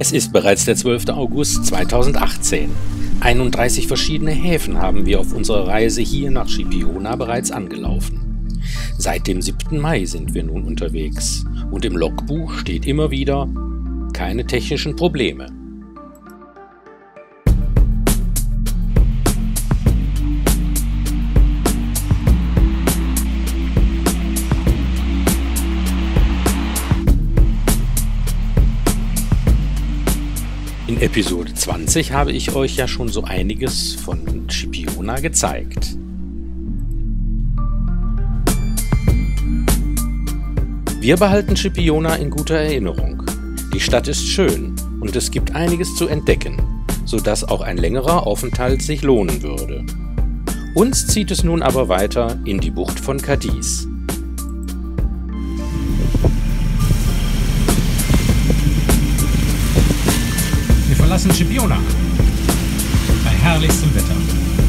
Es ist bereits der 12. August 2018. 31 verschiedene Häfen haben wir auf unserer Reise hier nach Schipiona bereits angelaufen. Seit dem 7. Mai sind wir nun unterwegs und im Logbuch steht immer wieder keine technischen Probleme. In Episode 20 habe ich euch ja schon so einiges von Schipiona gezeigt. Wir behalten Schipiona in guter Erinnerung. Die Stadt ist schön und es gibt einiges zu entdecken, sodass auch ein längerer Aufenthalt sich lohnen würde. Uns zieht es nun aber weiter in die Bucht von Cadiz. Verlassen Schipiona. Bei herrlichstem Wetter.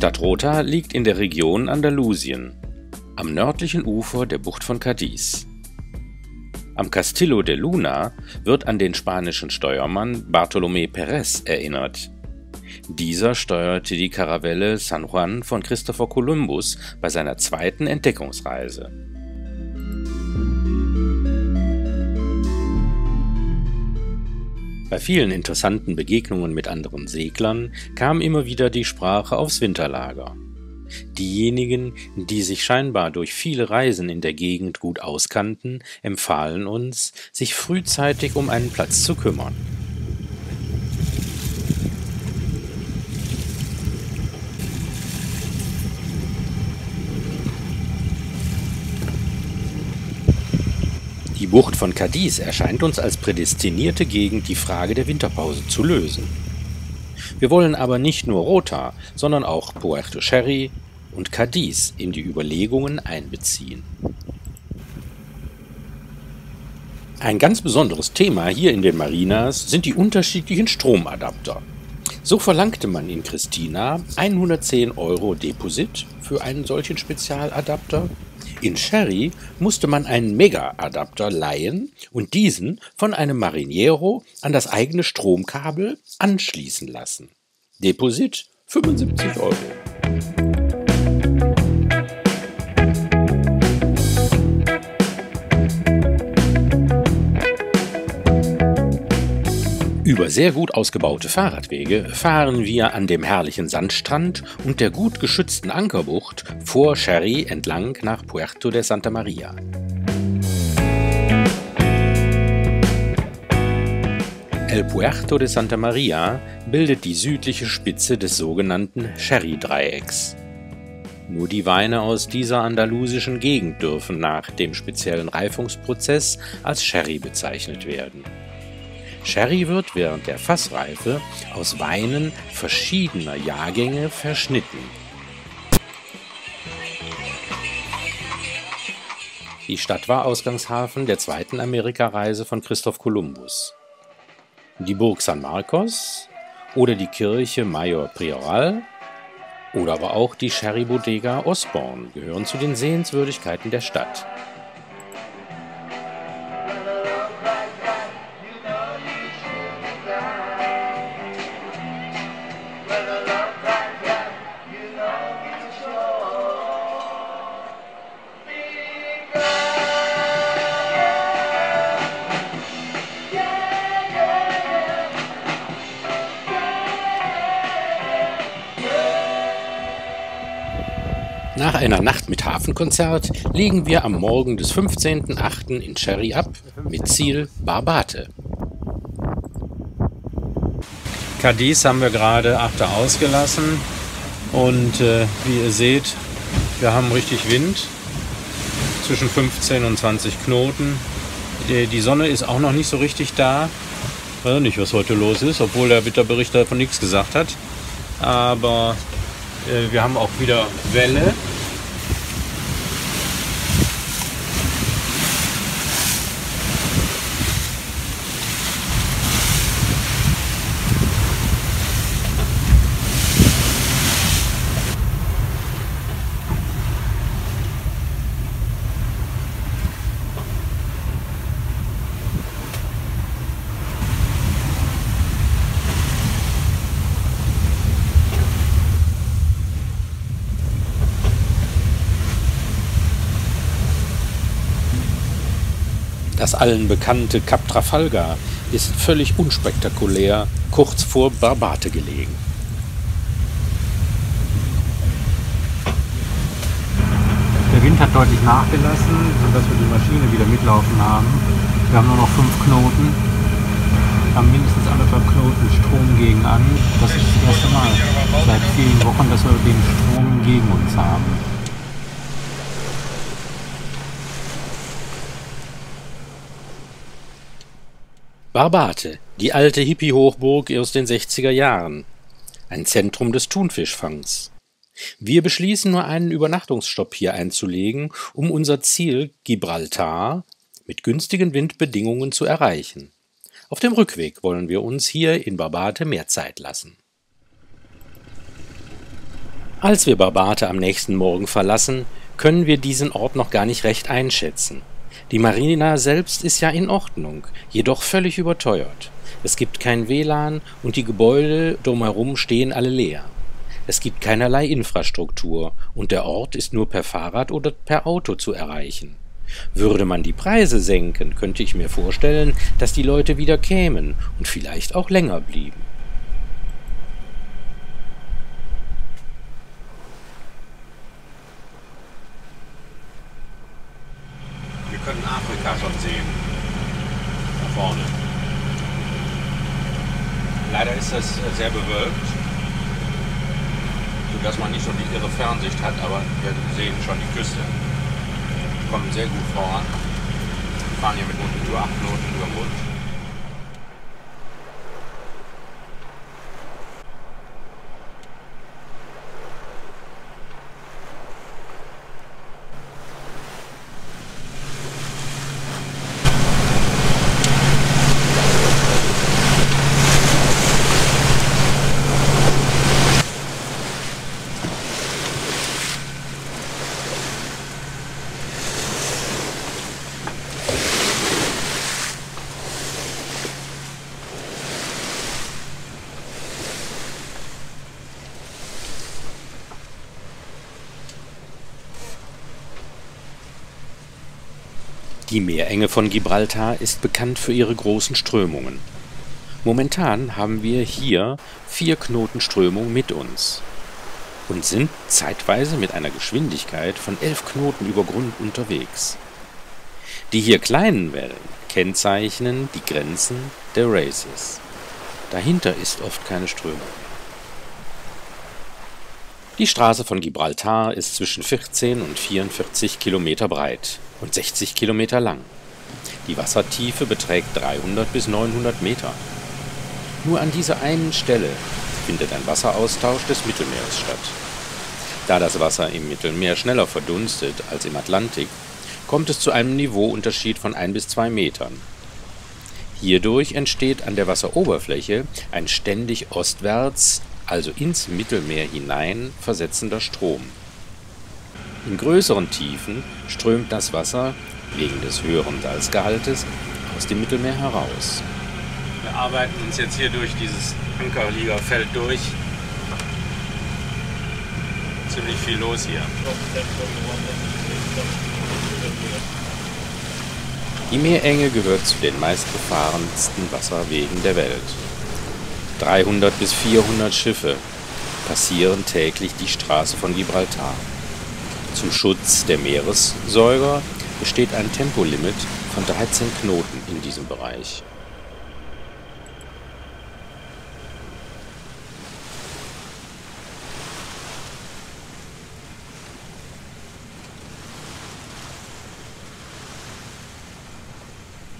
Stadt Rota liegt in der Region Andalusien, am nördlichen Ufer der Bucht von Cadiz. Am Castillo de Luna wird an den spanischen Steuermann Bartolomé Pérez erinnert. Dieser steuerte die Karavelle San Juan von Christopher Columbus bei seiner zweiten Entdeckungsreise Bei vielen interessanten Begegnungen mit anderen Seglern kam immer wieder die Sprache aufs Winterlager. Diejenigen, die sich scheinbar durch viele Reisen in der Gegend gut auskannten, empfahlen uns, sich frühzeitig um einen Platz zu kümmern. Bucht von Cadiz erscheint uns als prädestinierte Gegend, die Frage der Winterpause zu lösen. Wir wollen aber nicht nur Rota, sondern auch Puerto Sherry und Cadiz in die Überlegungen einbeziehen. Ein ganz besonderes Thema hier in den Marinas sind die unterschiedlichen Stromadapter. So verlangte man in Christina 110 Euro Deposit für einen solchen Spezialadapter in Sherry musste man einen Mega-Adapter leihen und diesen von einem Mariniero an das eigene Stromkabel anschließen lassen. Deposit 75 Euro. Über sehr gut ausgebaute Fahrradwege fahren wir an dem herrlichen Sandstrand und der gut geschützten Ankerbucht vor Sherry entlang nach Puerto de Santa Maria. El Puerto de Santa Maria bildet die südliche Spitze des sogenannten Sherry-Dreiecks. Nur die Weine aus dieser andalusischen Gegend dürfen nach dem speziellen Reifungsprozess als Sherry bezeichnet werden. Sherry wird während der Fassreife aus Weinen verschiedener Jahrgänge verschnitten. Die Stadt war Ausgangshafen der zweiten Amerikareise von Christoph Kolumbus. Die Burg San Marcos oder die Kirche Mayor Prioral oder aber auch die Sherry Bodega Osborne gehören zu den Sehenswürdigkeiten der Stadt. Einer Nacht mit Hafenkonzert legen wir am Morgen des 15.08. in Cherry ab, mit Ziel Barbate. Cadiz haben wir gerade achter ausgelassen und äh, wie ihr seht, wir haben richtig Wind. zwischen 15 und 20 Knoten. Die Sonne ist auch noch nicht so richtig da. Ich weiß nicht, was heute los ist, obwohl der Wetterbericht davon nichts gesagt hat. Aber äh, wir haben auch wieder Welle. Das allen bekannte Kap Trafalgar ist völlig unspektakulär kurz vor Barbate gelegen. Der Wind hat deutlich nachgelassen, sodass wir die Maschine wieder mitlaufen haben. Wir haben nur noch fünf Knoten, haben mindestens anderthalb Knoten Strom gegen an. Das ist das erste Mal seit vielen Wochen, dass wir den Strom gegen uns haben. Barbate, die alte Hippie-Hochburg aus den 60er Jahren. Ein Zentrum des Thunfischfangs. Wir beschließen nur einen Übernachtungsstopp hier einzulegen, um unser Ziel Gibraltar mit günstigen Windbedingungen zu erreichen. Auf dem Rückweg wollen wir uns hier in Barbate mehr Zeit lassen. Als wir Barbate am nächsten Morgen verlassen, können wir diesen Ort noch gar nicht recht einschätzen. Die Marina selbst ist ja in Ordnung, jedoch völlig überteuert. Es gibt kein WLAN und die Gebäude drumherum stehen alle leer. Es gibt keinerlei Infrastruktur und der Ort ist nur per Fahrrad oder per Auto zu erreichen. Würde man die Preise senken, könnte ich mir vorstellen, dass die Leute wieder kämen und vielleicht auch länger blieben. Können Afrika schon sehen. Da vorne. Leider ist das äh, sehr bewölkt, sodass man nicht so die irre Fernsicht hat, aber wir sehen schon die Küste. Wir kommen sehr gut voran. Wir fahren hier mit nur 8 Knoten über den Mund. Die Meerenge von Gibraltar ist bekannt für ihre großen Strömungen. Momentan haben wir hier vier Knoten Strömung mit uns und sind zeitweise mit einer Geschwindigkeit von elf Knoten über Grund unterwegs. Die hier kleinen Wellen kennzeichnen die Grenzen der Races. Dahinter ist oft keine Strömung. Die Straße von Gibraltar ist zwischen 14 und 44 Kilometer breit und 60 Kilometer lang. Die Wassertiefe beträgt 300 bis 900 Meter. Nur an dieser einen Stelle findet ein Wasseraustausch des Mittelmeeres statt. Da das Wasser im Mittelmeer schneller verdunstet als im Atlantik, kommt es zu einem Niveauunterschied von ein bis zwei Metern. Hierdurch entsteht an der Wasseroberfläche ein ständig ostwärts also ins Mittelmeer hinein versetzender Strom. In größeren Tiefen strömt das Wasser wegen des höheren Salzgehaltes aus dem Mittelmeer heraus. Wir arbeiten uns jetzt hier durch dieses Ankerliegerfeld durch. Ziemlich viel los hier. Die Meerenge gehört zu den meistbefahrensten Wasserwegen der Welt. 300 bis 400 Schiffe passieren täglich die Straße von Gibraltar. Zum Schutz der Meeressäuger besteht ein Tempolimit von 13 Knoten in diesem Bereich.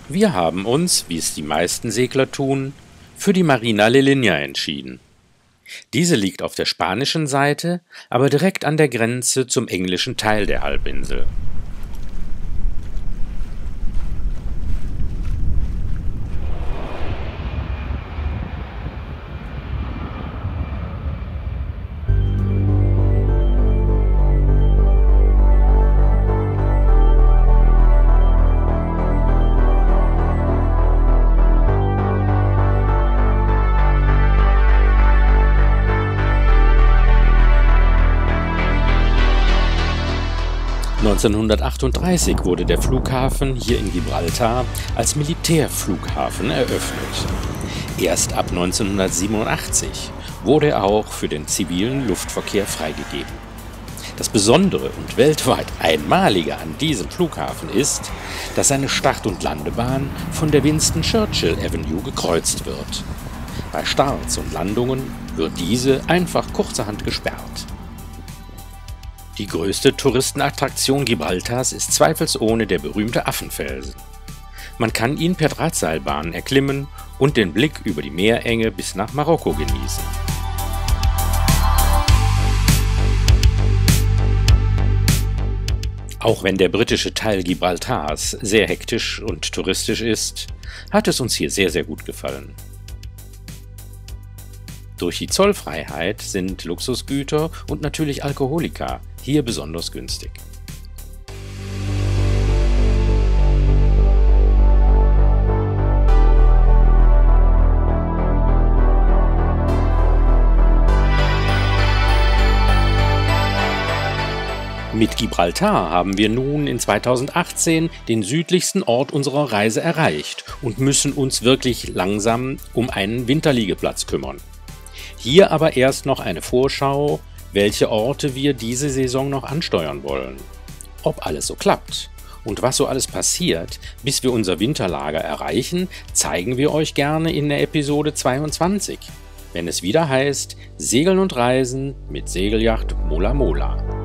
Wir haben uns, wie es die meisten Segler tun, für die Marina Lelinia entschieden. Diese liegt auf der spanischen Seite, aber direkt an der Grenze zum englischen Teil der Halbinsel. 1938 wurde der Flughafen hier in Gibraltar als Militärflughafen eröffnet. Erst ab 1987 wurde er auch für den zivilen Luftverkehr freigegeben. Das Besondere und weltweit Einmalige an diesem Flughafen ist, dass seine Start- und Landebahn von der Winston Churchill Avenue gekreuzt wird. Bei Starts und Landungen wird diese einfach kurzerhand gesperrt. Die größte Touristenattraktion Gibraltars ist zweifelsohne der berühmte Affenfelsen. Man kann ihn per Drahtseilbahn erklimmen und den Blick über die Meerenge bis nach Marokko genießen. Auch wenn der britische Teil Gibraltars sehr hektisch und touristisch ist, hat es uns hier sehr, sehr gut gefallen. Durch die Zollfreiheit sind Luxusgüter und natürlich Alkoholika hier besonders günstig. Mit Gibraltar haben wir nun in 2018 den südlichsten Ort unserer Reise erreicht und müssen uns wirklich langsam um einen Winterliegeplatz kümmern. Hier aber erst noch eine Vorschau welche Orte wir diese Saison noch ansteuern wollen. Ob alles so klappt und was so alles passiert, bis wir unser Winterlager erreichen, zeigen wir euch gerne in der Episode 22, wenn es wieder heißt Segeln und Reisen mit Segelyacht Mola Mola.